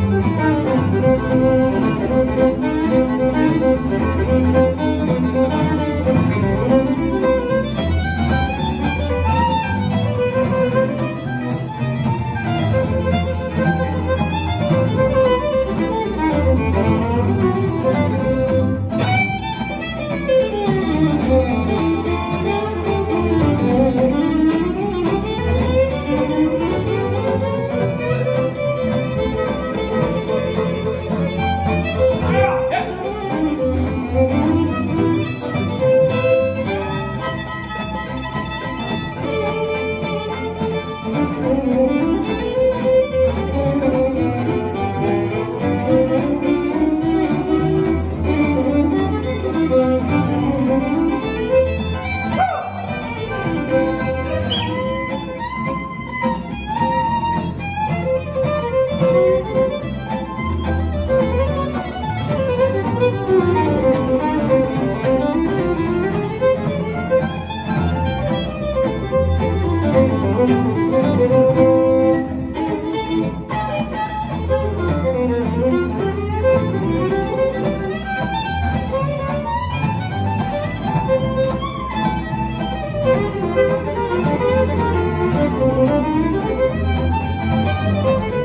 Música Thank you.